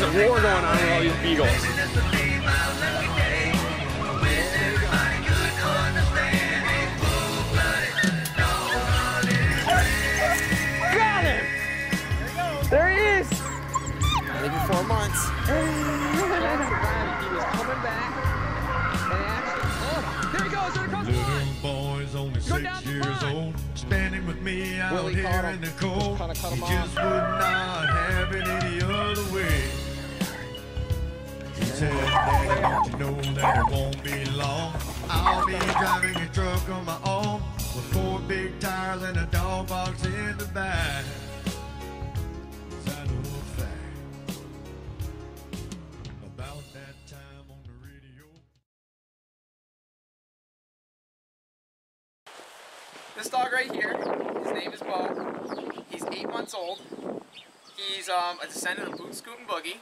like there's a war going on with all these beagles. Got him! There he is! Maybe four months. He was coming back and actually caught him. There he goes, there he Little boy's only six years old, standing with me out Willie here in the cold. Kinda cut he just would not have it any other way. Don't you know that it won't be long? I'll be driving a truck on my own with four big tires and a dog box in the back. This dog right here, his name is Bo. He's eight months old. He's um, a descendant of Boot Scoot and Boogie.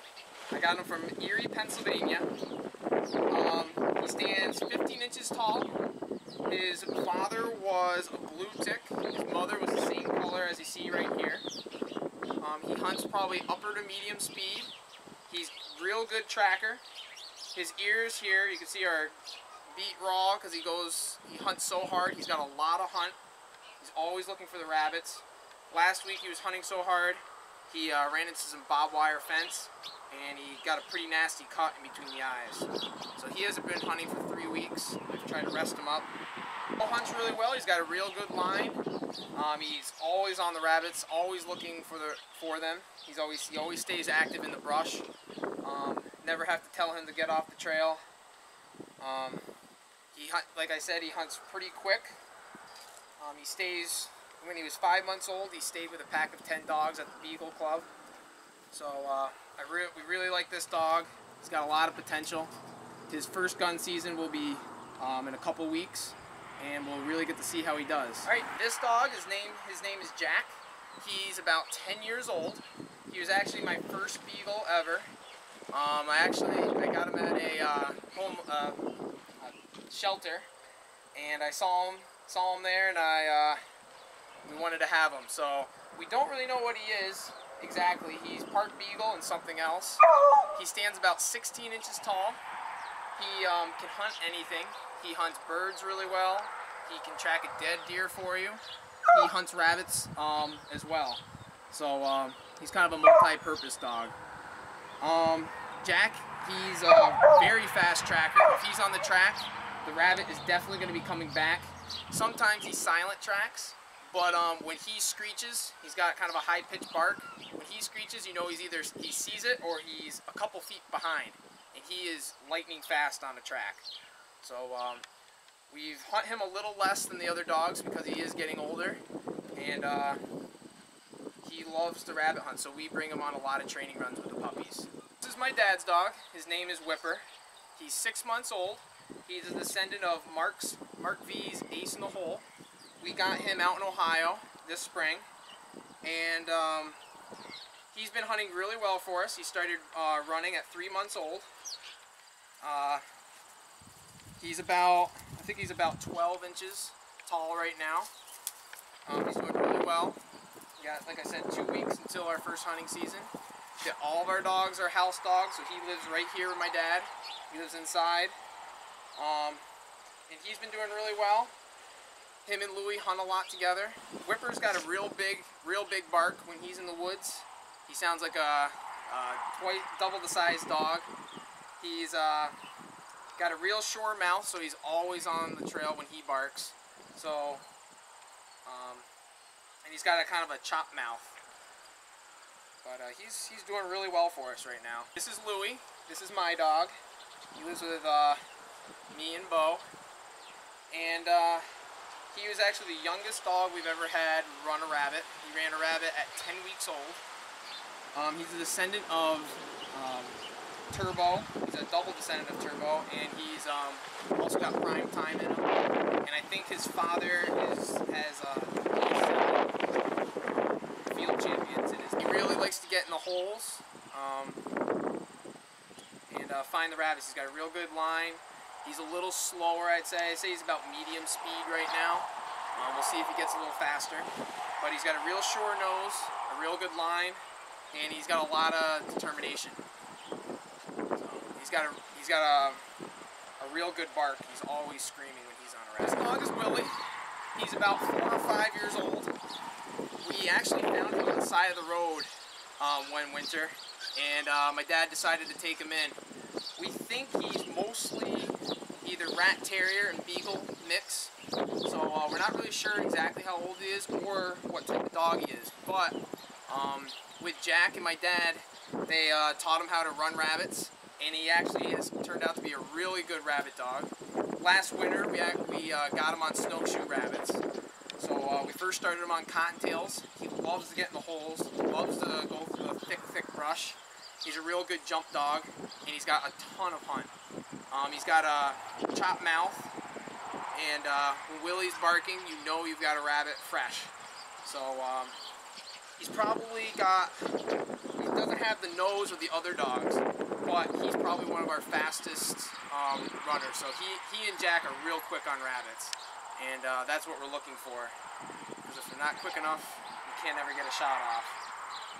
I got him from Erie, Pennsylvania. Um, he stands 15 inches tall. His father was a blue tick. His mother was the same color as you see right here. Um, he hunts probably upper to medium speed. He's real good tracker. His ears here, you can see are beat raw because he goes, he hunts so hard. He's got a lot of hunt. He's always looking for the rabbits. Last week he was hunting so hard, he uh, ran into some barbed wire fence and he got a pretty nasty cut in between the eyes. So he hasn't been hunting for three weeks. I've tried to rest him up. Bo hunts really well. He's got a real good line. Um, he's always on the rabbits, always looking for the for them. He's always he always stays active in the brush. Um, never have to tell him to get off the trail. Um, he like I said, he hunts pretty quick. Um, he stays. When he was five months old, he stayed with a pack of ten dogs at the Beagle Club. So uh, I re- we really like this dog. He's got a lot of potential. His first gun season will be um, in a couple weeks, and we'll really get to see how he does. All right, this dog, his name his name is Jack. He's about 10 years old. He was actually my first beagle ever. Um, I actually I got him at a uh, home uh, shelter, and I saw him saw him there, and I uh, we wanted to have him. So we don't really know what he is exactly. He's part beagle and something else. He stands about 16 inches tall. He um, can hunt anything. He hunts birds really well. He can track a dead deer for you. He hunts rabbits um, as well. So um, he's kind of a multi-purpose dog. Um, Jack, he's a very fast tracker. If he's on the track, the rabbit is definitely going to be coming back. Sometimes he silent tracks, but um, when he screeches, he's got kind of a high-pitched bark. When he screeches, you know he's either he sees it or he's a couple feet behind, and he is lightning fast on the track. So um, we've hunt him a little less than the other dogs because he is getting older, and uh, he loves to rabbit hunt. So we bring him on a lot of training runs with the puppies. This is my dad's dog. His name is Whipper. He's six months old. He's a descendant of Mark's Mark V's Ace in the Hole. We got him out in Ohio this spring, and um, he's been hunting really well for us. He started uh, running at three months old. Uh, he's about, I think he's about 12 inches tall right now. Um, he's doing really well. We got, like I said, two weeks until our first hunting season. All of our dogs are house dogs, so he lives right here with my dad. He lives inside. Um, and he's been doing really well. Him and Louie hunt a lot together. Whipper's got a real big, real big bark when he's in the woods. He sounds like a, a twice, double the size dog. He's uh, got a real sure mouth, so he's always on the trail when he barks. So, um, and he's got a kind of a chop mouth. But uh, he's he's doing really well for us right now. This is Louie. This is my dog. He lives with uh, me and Bo. And uh, he was actually the youngest dog we've ever had run a rabbit. He ran a rabbit at 10 weeks old. Um, he's a descendant of um, Turbo. He's a double descendant of Turbo, and he's um, also got prime time in him. And I think his father is has he's, uh, field champions. He really likes to get in the holes um, and uh, find the rabbits. He's got a real good line. He's a little slower, I'd say. I'd say he's about medium speed right now. Um, we'll see if he gets a little faster. But he's got a real sure nose, a real good line, and he's got a lot of determination. So he's got a he's got a a real good bark. He's always screaming when he's on a rest. Dog is Willie. He's about four or five years old. We actually found him on the side of the road um, one winter, and uh, my dad decided to take him in. We think he's mostly either rat terrier and beagle mix. So uh, we're not really sure exactly how old he is or what type of dog he is. But um, with Jack and my dad, they uh, taught him how to run rabbits, and he actually has turned out to be a really good rabbit dog. Last winter, we, ac- we uh, got him on snowshoe rabbits. So uh, we first started him on cottontails. He loves to get in the holes. He loves to go through the thick, thick brush. He's a real good jump dog, and he's got a ton of hunt. Um, he's got a chopped mouth, and uh, when Willie's barking, you know you've got a rabbit fresh. So um, he's probably got, he doesn't have the nose of the other dogs, but he's probably one of our fastest um, runners. So he, he and Jack are real quick on rabbits, and uh, that's what we're looking for. Because if they're not quick enough, you can't ever get a shot off.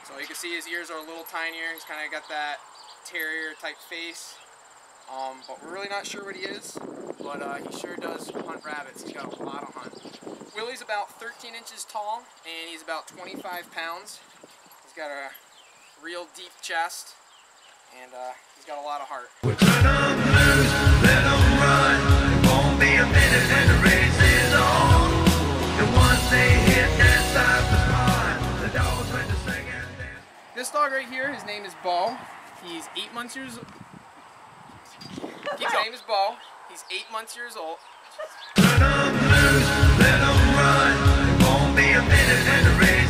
So you can see his ears are a little tinier. He's kind of got that terrier type face. Um, but we're really not sure what he is. But uh, he sure does hunt rabbits. He's got a lot of hunt. Willie's about 13 inches tall and he's about 25 pounds. He's got a real deep chest and uh, he's got a lot of heart. This dog right here, his name is Ball. He's eight months years. His name is Ball. He's eight months years old. Let him let him run. Won't be a minute.